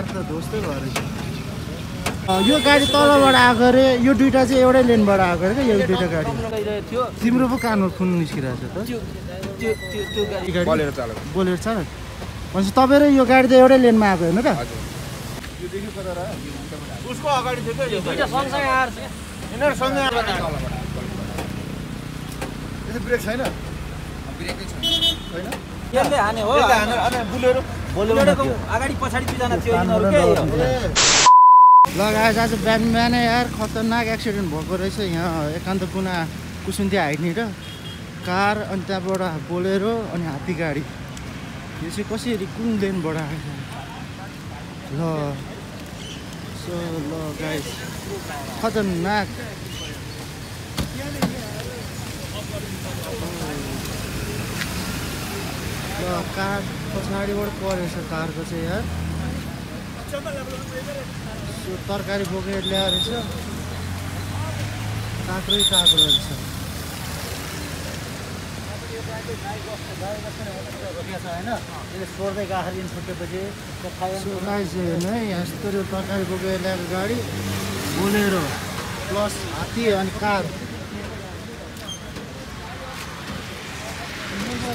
त ध्वस्तै यो गाडी तलबाट आएको अरे यो दुइटा चाहिँ एउटै लेनबाट आएको अरे क्या? यो दुइटा गाडी। तिम्रो पो कानमा खुन निस्किरहेको छ त। त्यो त्यो त्यो त्यो गाडी। यो गाडी बोलेर चालक। छ भनेपछि तपाईँ र यो गाडी त एउटै लेनमा आएको होइन त उसको अगाडि ब्रेक छैन? छैन यसले हाने हो। यसले हानेर अनि बुलेरो। बोलेरोको अगाडि पछाडि दुईजना थियो यिनीहरू के? ल गाइस आज बिहान बिहानै यार। खतरनाक एक्सिडेन्ट भएको रहेछ यहाँ। एकान्त कुना कुसुन्ती हाइट्ने र कार अनि त्यहाँबाट बोलेरो अनि हात्ती गाडी। यो चाहिँ कसरी कुन लेनबाट आएको ल सो ल गाइस खतरनाक। ल कार पछाडिबाट परेछ कारको चाहिँ यार। त्यो तरकारी बोकेर ल्याएर काँक्रै काँक्रो रहेछ। छोड्दै गाडी छुटेपछि सो गाइस हेर्नु है यस्तो तरकारी बोकेर ल्याएको गाडी। बोलेरो प्लस हात्ती अनि कार।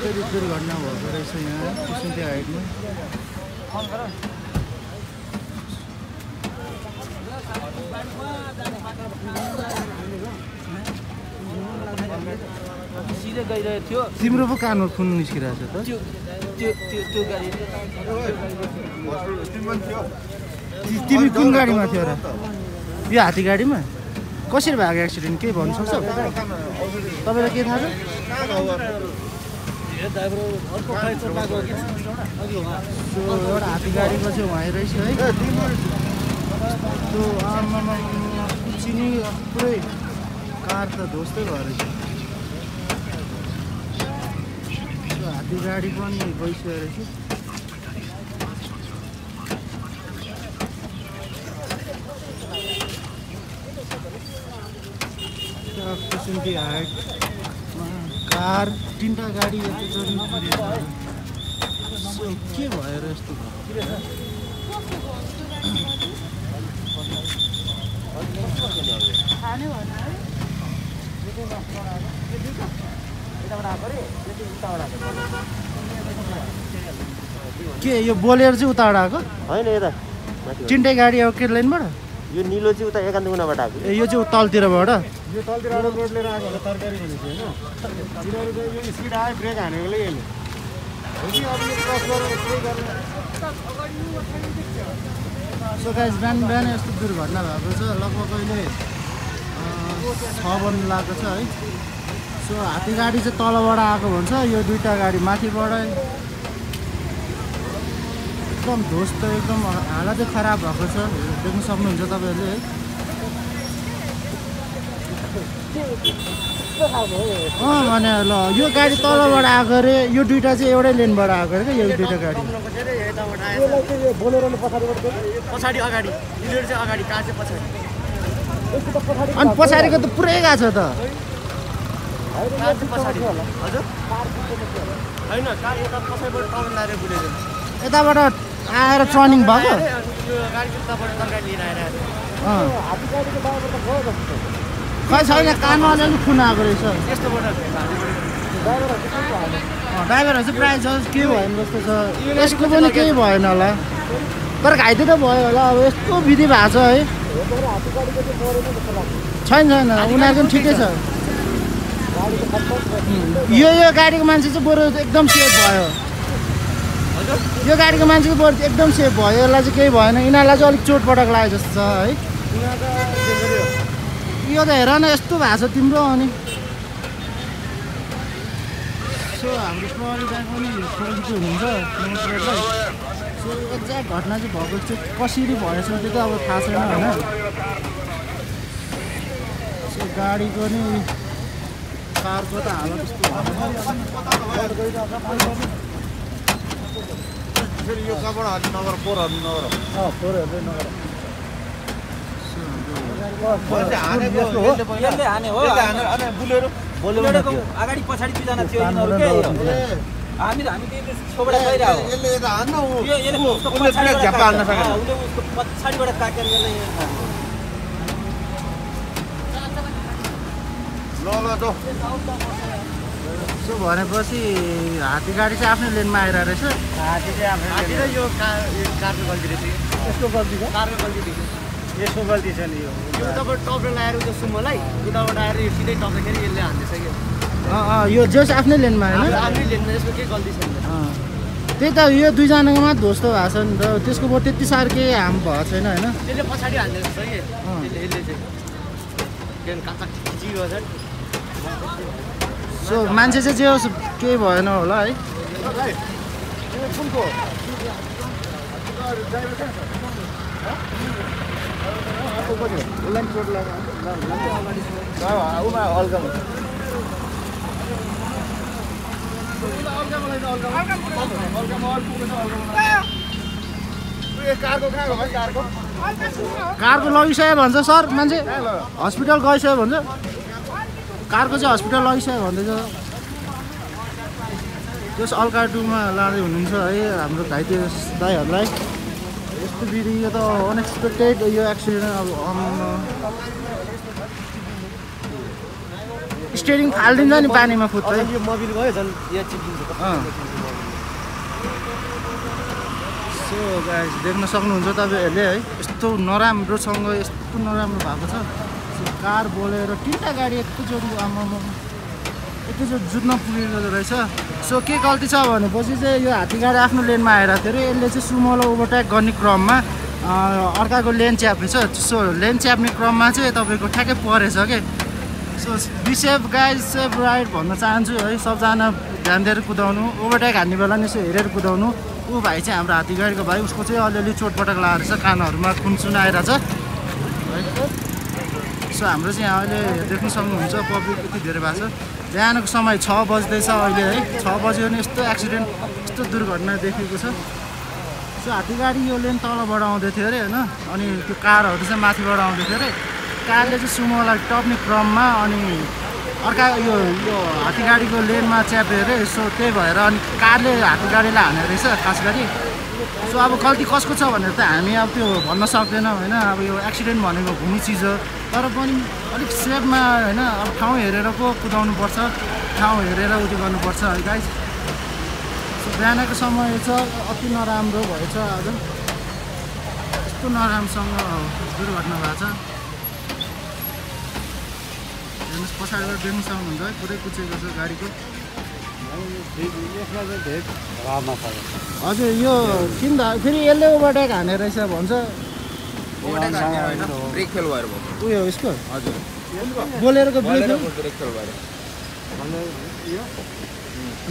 फेरि दुर्घटना भएको रहेछ यहाँ कुसुन्ती हाइटमा सिधै थियो। तिम्रो पो कानमा खुन निस्किरहेको छ त त्यो त्यो तिमी कुन गाडीमा थियो र? यो हात्ती गाडीमा? कसरी भएको एक्सिडेन्ट? केही भन्नु सक्छ? तपाईँलाई के थाहा छ? एउटा हात्ती गाडीको चाहिँ उहाँ रहेछ है। त्यो आमामा चिनी पुरै कार त ध्वस्तै रहेछ त्यो हात्ती गाडी पनि गइसकेको रहेछ कुसुन्ती हाटमा कार तिनवटा गाडी के भएर यस्तो के यो बोलेर चाहिँ उताबाट आएको? होइन यता तिनटै गाडी आएको के लाइनबाट? यो निलो चाहिँ उता एकान्त कुनाबाट आएको ए यो चाहिँ तलतिरबाट यो तलतिर रोड लिएर आएको होला तरकारी भनेको होइन? यिनीहरू चाहिँ यो स्पिड आयो ब्रेक हानेकोले यसले हो कि अब यो क्रस गरेर केही गरेर सो गाइस बिहान बिहान यस्तो दुर्घटना भएको छ। लगभग अहिले अँ, छ बज्नु लागेको छ है। सो हात्ती गाडी चाहिँ तलबाट आएको भन्छ। यो दुइटा गाडी माथिबाट। एकदम ध्वस्त एकदम हालतै खराब भएको छ। देख्नु सक्नुहुन्छ तपाईँहरूले। है अँ भने ल यो गाडी तलबाट आएको अरे यो दुइटा चाहिँ एउटै लेनबाट आएको अरे क्या? यो दुइटा गाडी। अनि पछाडिको त पुरै गएको छ त। यताबाट आएर टर्निङ भएको? खै छैन कानमा अलिअलि खुन आएको रहेछ। ड्राइभरहरू चाहिँ प्रायः जस्तो केही भएन जस्तो छ। यसको पनि केही भएन होला। तर घाइते त भयो होला। अब यस्तो विधि भएको छ है। छैन छैन। उनीहरूको पनि ठिकै छ। यो यो गाडीको मान्छे चाहिँ बरु एकदम सेफ भयो। यो गाडीको मान्छेको बरु एकदम सेफ भयो। यसलाई चाहिँ केही भएन। यिनीहरूलाई चाहिँ अलिक चोटपटक लाग्यो जस्तो छ है। यो त हेर न यस्तो भएको छ तिम्रो अनि। सो हाम्रो प्रहरी सो एक्ज्याक्ट घटना चाहिँ भएको चाहिँ कसरी भएछ त्यो त अब थाहा छैन होइन। सो गाडीको नि कारको त हालत फेरि यो कहाँबाट हाल्नु नगर पोहोर हाल्नु नगर फोरहरूले नगर अगाडि पछाडि दुईजना थियो हामी त हामी त्यही छेउबाट गइरहेको उसले उसको पछाडिबाट काटेर यसलाई। ल ल सो भनेपछि हात्ती गाडी चाहिँ आफ्नै लेनमा आइरहेको रहेछ। हात्ती चाहिँ यो कार- यो कारको गल्ती रहेछ कि। यसको गल्ती छ? कारको गल्ती। यसको गल्ती छ नि यो। यो तपाईँ टपले लगाएर त्यो सुमोलाई उताबाट आएर यो सिधै टप्दाखेरि यसले हान्दैछ कि? अँ अँ यो जस आफ्नै लेनमा होइन? आफ्नै लेनमा यसको केही गल्ती छैन। अँ। त्यही त यो दुईजनाको मात्र ध्वस्त भएको छ नि त। त्यसको अब त्यति साह्रो केही हार्म भएको छैन होइन? त्यसले पछाडि हान्दैछ कि? यसले चाहिँ। काँचा छ सो मान्छे चाहिँ जे होस् केही भएन होला है कारको लगिसक्यो भन्छ सर मान्छे? हस्पिटल गइसक्यो भन्छ? कारको चाहिँ हस्पिटल लगिसक्यो भन्दैछ त्यस अल्का टुमा लाँदै हुनुहुन्छ है हाम्रो घाइते दाईहरूलाई। यस्तो बिरी यो त अनएक्सपेक्टेड यो एक्सिडेन्ट अब स्टेरिङ फालिदिन्छ नि पानीमा अँ। सो गाइस देख्न सक्नुहुन्छ तपाईँहरूले है यस्तो नराम्रोसँग यस्तो नराम्रो भएको छ। कार बोलेर तिनवटा गाडी एकैचोटि आमामा एकैचोटि जुत्न पुगेको रहेछ। सो के गल्ती छ भनेपछि चाहिँ यो हात्ती गाडी आफ्नो लेनमा आइरहेको थियो अरे। यसले चाहिँ सुमोलाई ओभरटेक गर्ने क्रममा अर्काको लेन च्याप्नेछ सो लेन च्याप्ने क्रममा चाहिँ तपाईँको ठ्याक्कै परेछ कि? So be safe guys safe ride भन्न चाहन्छु है। सबजना ध्यान दिएर कुदाउनु। ओभरटेक हान्ने बेला नि यसो हेरेर कुदाउनु। ऊ भाइ चाहिँ हाम्रो हात्ती गाडीको भाइ उसको चाहिँ अलिअलि चोटपटक लागेको रहेछ कानहरूमा खुनसुन आइरहेछ सो हाम्रो चाहिँ यहाँ अहिले देख्न सक्नुहुन्छ पब्लिक यति धेरै भएको छ। बिहानको समय छ बज्दैछ अहिले है। छ बज्यो भने यस्तो एक्सिडेन्ट यस्तो दुर्घटना देखेको छ। सो हात्ती गाडी यो लेन तलबाट आउँदै थियो अरे होइन? अनि त्यो कारहरू चाहिँ माथिबाट आउँदै थियो अरे। कारले चाहिँ सुमोलाई टप्ने क्रममा अनि अर्का यो यो हात्ती गाडीको लेनमा च्याप्यो अरे। सो त्यही भएर अनि कारले हात्ती गाडीलाई हाने रहेछ खास गरी। सो अब गल्ती कसको छ भनेर त हामी अब त्यो भन्न सक्दैनौँ होइन? अब यो एक्सिडेन्ट भनेको घुमी चिज हो। तर पनि अलिक सेफमा होइन? अब ठाउँ हेरेर पो कुदाउनु पर्छ ठाउँ हेरेर उत्यो गर्नुपर्छ है गाइज सो बिहानको समय छ अति नराम्रो भएछ आज। यस्तो नराम्रोसँग दुर्घटना भएको छ। हेर्नुहोस् पछाडिबाट देख्न सक्नुहुन्छ है पुरै कुचेको छ गाडीको। हजुर यो किन त फेरि यसले ओभरटेक हाने रहेछ भन्छ। उयो यसको हजुर। बोलेरको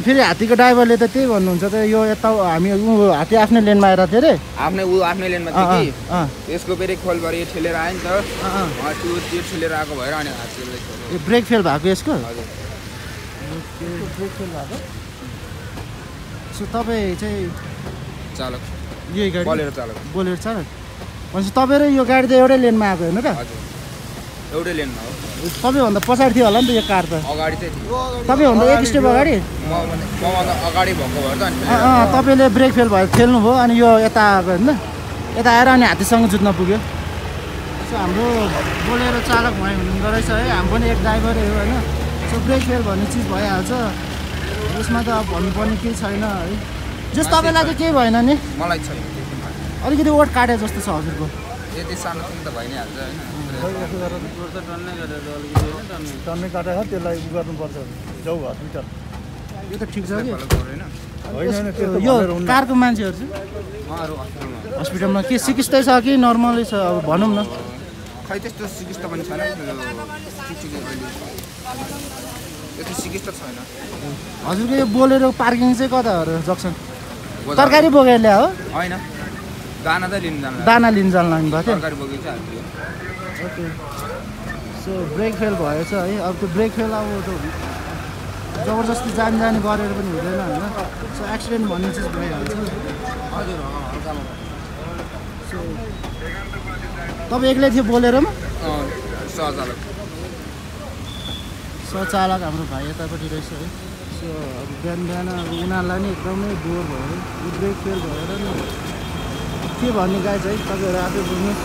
फेरि हात्तीको ड्राइभरले त त्यही भन्नुहुन्छ त यो यता हामी ऊ हात्ती आफ्नै लेनमा आइरहेको थियो अरे। आफ्नै ऊ आफ्नै लेनमा थियो कि? अँ, त्यसको ब्रेक फेल भएर यो ठेलेर आयो नि त। त्यो ठेलेर आएको भएर अनि हातले यो ब्रेक फेल भएको यसको? हजुर। सो तपाईँ चाहिँ चालक। यही गाडी बोलेर चालक। बोलेर भनेपछि तपाईँ र यो गाडी त एउटै लेनमा आएको होइन त? एउटै लेनमा हो। तपाईँभन्दा पछाडि थियो होला नि त यो कार त। अगाडि चाहिँ तपाईँभन्दा एक स्टेप अगाडि? अगाडि भएको भएर त तपाईँले ब्रेक फेल भयो खेल्नुभयो अनि यो यता आएको होइन यता आएर अनि हात्तीसँग जुत्न पुग्यो। सो हाम्रो बोलेर चालक भाइ हुनुहुँदो रहेछ है। हामी पनि एक ड्राइभरै हो होइन। ब्रेक फेल भन्ने चिज भइहाल्छ। यसमा त अब भन्नुपर्ने केही छैन है। जस तपाईँलाई त केही भएन नि? मलाई छैन। अलिकति ओट काटे जस्तो छ हजुरको। यति सानो थिङ त भइ नै हाल्छ होइन। टन्नै काटेर त्यसलाई उ गर्नुपर्छ। जाउ हस्पिटल यो त ठिक छ कि? यो। कारको मान्छेहरू चाहिँ? हस्पिटलमा के सिकिस्तै छ कि नर्मलै छ? अब भनौँ न। खै त्यस्तो सिकिस्त पनि छैन त्यस्तो सिकिस्त छैन हजुरको यो बोलेर पार्किङ चाहिँ कता हो र जक्सन? तरकारी बोकेर ल्यायो? हो होइन। दाना त लिनु जानु दाना लिन जानु लाग्नु भएको थियो? तरकारी बोकेको चाहिँ ओके। सो ब्रेक फेल भएछ है। अब त्यो ब्रेक फेल अब जबरजस्ती जान जाने गरेर पनि हुँदैन होइन। सो एक्सिडेन्ट भन्ने चिज भइहाल्छ। हजुर तपाईँ एक्लै थियो बोलेरमा? सहचालक। सचालक हाम्रो भाइ यतापट्टि रहेछ है। सो अब बिहान बिहान अब उनीहरूलाई नि एकदमै बोर भयो ब्रेक फेल भएर नि के भन्ने गाइज है तपाईँहरू आफै बुझ्नुहोस्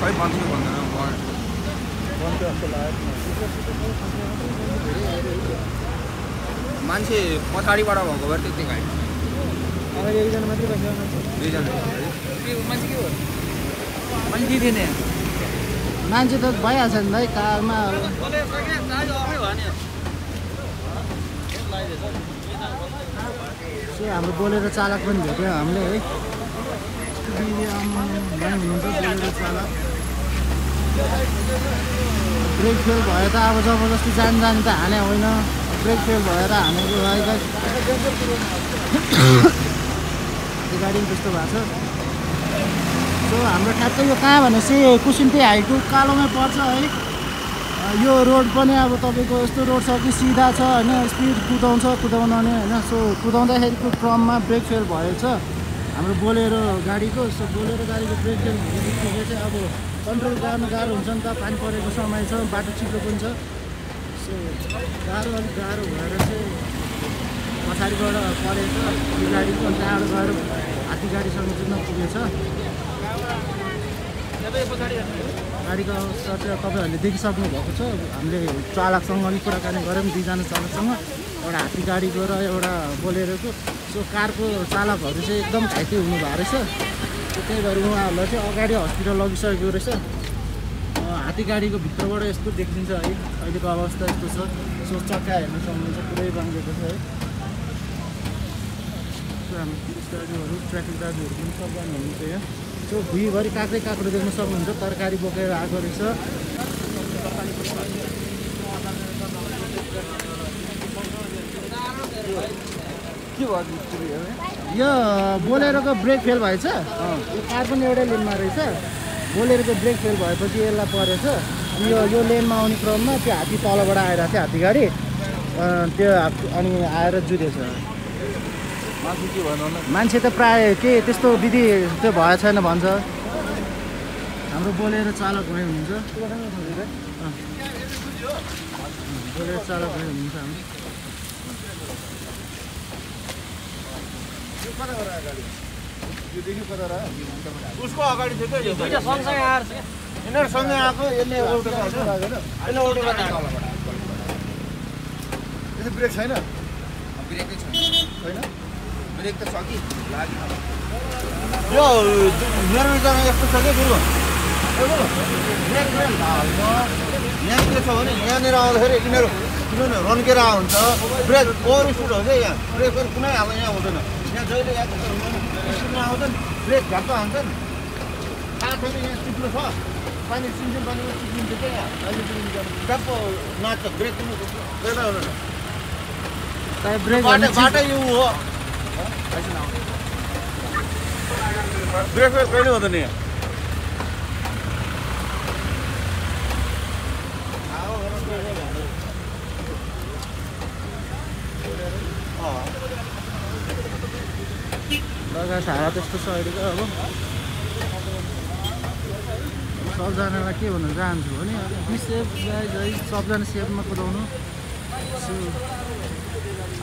खै बन्छ कि भन्दैन बन्द। मान्छे पछाडिबाट भएको भएर त्यति एकजना मात्रै बस्यो दुईजना। मान्छे त भइहाल्छ नि भाइ कारमा हाम्रो बोलेरो चालक पनि भेट्यो हामीले है? हुनुहुन्छ बोलेरो चालक ब्रेक फेल भयो त अब जबरजस्ती जान जाने त हाने होइन। ब्रेक फेल भएर हानेको। त्यो गाडी त्यस्तो भएको छ। सो हाम्रो ठ्याक्कै यो कहाँ भनेपछि कुसुन्ती हाइटु कालोमै पर्छ है। यो रोड पनि अब तपाईँको यस्तो रोड छ कि सिधा छ होइन? स्पिड कुदाउँछ कुदाउन नै होइन? सो कुदाउँदाखेरिको क्रममा ब्रेक फेल भएछ हाम्रो बोलेरो गाडीको सो बोलेरो गाडीको ब्रेक फेल बित्तिकै चाहिँ अब कन्ट्रोल गर्नु गाह्रो हुन्छ नि त। पानी परेको समय छ बाटो चिप्लो पनि छ। गाह्रो अलिक गाह्रो भएर चाहिँ पछाडिबाट परेछ। गाडीको त्यहाँबाट गएर हात्ती गाडीसँग जुत्न पुगेछ। गाडीको अवस्था चाहिँ तपाईँहरूले देखिसक्नु भएको छ। हामीले चालकसँग अलिक कुराकानी गऱ्यौँ दुईजना चालकसँग। एउटा हात्ती गाडीको र एउटा बोलेरोको। सो कारको चालकहरू चाहिँ एकदम घाइते हुनुभएको रहेछ। त्यही भएर उहाँहरूलाई चाहिँ अगाडि हस्पिटल लगिसकेको रहेछ। हात्ती गाडीको भित्रबाट यस्तो देखिन्छ है। अहिलेको अवस्था यस्तो छ। सो चक्का हेर्नु सक्नुहुन्छ पुरै बाङ्गेको छ है। हाम्रो पुलिस दाजुहरू ट्राफिक दाजुहरू पनि सबजना हुनुहुन्छ यहाँ। सो भुइँभरि काक्रै काँक्रो देख्न सक्नुहुन्छ तरकारी बोकेर आएको रहेछ। यो बोलेरोको ब्रेक फेल भएछ? यो कार पनि एउटै लेनमा रहेछ। बोलेरोको ब्रेक फेल भएपछि यसलाई परेछ। यो यो लेनमा आउने क्रममा त्यो हात्ती तलबाट आइरहेको थियो हात्ती गाडी। त्यो अनि आएर जुधेछ मान्छे त प्रायः के त्यस्तो विधि त्यो भएको छैन भन्छ। हाम्रो बोलेरो चालक भाइ हुनुहुन्छ। बोलेरो चालक भाइ हुनुहुन्छ हाम्रो। उसको अगाडि थियो क्या यो दुईवटा सँगसँगै आएर यिनीहरू सँगै आएको यसले एउटा यसले एउटा यो ब्रेक छैन? ब्रेकै छैन। ब्रेक त छ कि? लागि यो मेरो विचारमा यस्तो छ क्या गुरु यहाँ के छ भने यहाँनिर आउँदाखेरि यिनीहरू किनभने रन्केर हुन्छ ब्रेक ओभर स्पिड हो क्या यहाँ? ब्रेक पनि कुनै हाल्दा यहाँ हुँदैन। यहाँ जहिले यहाँ आउँछन् ब्रेक घट्ट हान्छन् थाहा छैन यहाँ चिप्लो छ पानी सिमसिम पानीमा चिप्लिन्छ क्या नाच्छ ब्रेक ब्रेक बाटो भन्ने चिज- बाटो यो हो ब्रेक फेल कहिले हुँदैन यहाँ लगाएर हारा त्यस्तो छ अहिलेको अब। सबजनालाई के भन्न चाहन्छु भने बी सेफ गाइज सबजना सेफमा कुदाउनु। सो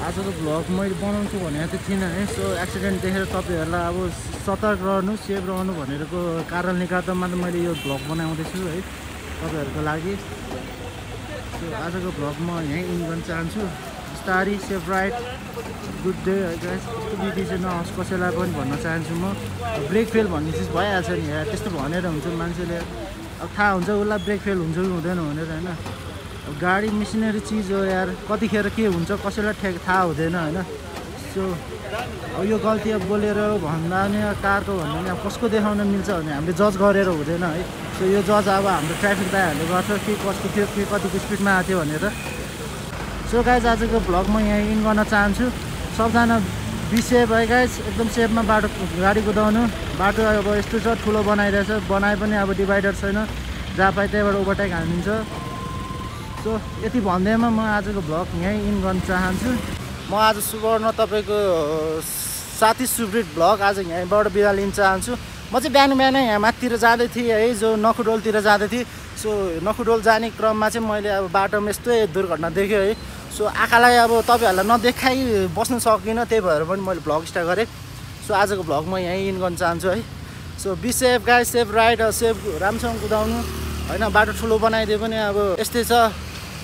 आजको भ्लग मैले बनाउँछु भनेको त थिइनँ है। सो एक्सिडेन्ट देखेर तपाईँहरूलाई अब सतर्क रहनु सेफ रहनु भनेरको कारणले गर्दा मात्र मैले यो भ्लग बनाउँदैछु है तपाईँहरूको लागि। सो आजको भ्लग म यहीँ इन गर्न चाहन्छु। बिस्तारी सेफ राइड गुड डे है गाइस त्यस्तो विधि चाहिँ कसैलाई पनि भन्न चाहन्छु म। ब्रेक फेल भन्ने चिज भइहाल्छ नि यार त्यस्तो भनेर हुन्छ मान्छेले। अब थाहा हुन्छ उसलाई ब्रेक फेल हुन्छ कि हुँदैन भनेर होइन। अब गाडी मेसिनरी चिज हो यार कतिखेर के हुन्छ कसैलाई ठेक थाहा हुँदैन होइन। सो अब यो गल्ती अब बोलेर भन्दा नि कारको भन्दा नि अब कसको देखाउन मिल्छ भने हामीले जज गरेर हुँदैन है। सो यो जज अब हाम्रो ट्राफिक दाइहरूले गर्छ के कस्तो थियो के कतिको स्पिडमा आएको थियो भनेर। सो गाइज आजको भ्लग म यहाँ इन गर्न चाहन्छु। सबजना बिसेफ है गाइज एकदम सेफमा बाटो गाडी कुदाउनु। बाटो अब यस्तो छ ठुलो बनाइरहेछ। बनाए पनि अब डिभाइडर छैन। जहाँ पाए त्यहीबाट ओभरटेक हालिदिन्छ सो यति भन्दैमा म आजको भ्लग यहीँ इन गर्न चाहन्छु। म आज सुवर्ण तपाईँको साथी सुब्रिट भ्लग आज यहीँबाट बिदा लिन चाहन्छु। म चाहिँ बिहान बिहानै यहाँ माथितिर जाँदै थिएँ है जो नखुडोलतिर जाँदै थिएँ। सो नखुडोल जाने क्रममा चाहिँ मैले अब बाटोमा यस्तै दुर्घटना देखेँ है। सो आँखालाई अब तपाईँहरूलाई नदेखाइ बस्नु सकिनँ त्यही भएर पनि मैले भ्लग स्टार्ट गरेँ। सो आजको भ्लग म यहीँ इन गर्न चाहन्छु है। So be safe guy safe ride safe राम्रोसँग कुदाउनु। होइन बाटो ठुलो बनाइदिए पनि अब यस्तै छ।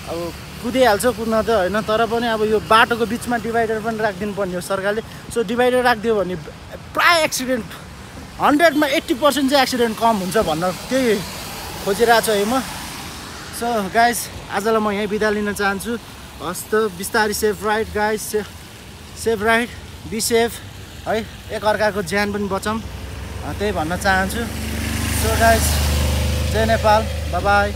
अब कुदिहाल्छ कुद्न त होइन तर पनि अब यो बाटोको बिचमा डिभाइडर पनि राखिदिनु पर्ने हो सरकारले। सो डिभाइडर राखिदियो भने प्रायः एक्सिडेन्ट हन्ड्रेडमा एट्टी पर्सेन्ट चाहिँ एक्सिडेन्ट कम हुन्छ भन्न त्यही खोजिरहेको छु है म। सो गाइस आजलाई म यहीँ बिदा लिन चाहन्छु। हस् त बिस्तारै safe ride guys safe safe ride be safe है? एकअर्काको ज्यान पनि बचाउँ। त्यही भन्न चाहन्छु। सो गाइस जय नेपाल बाई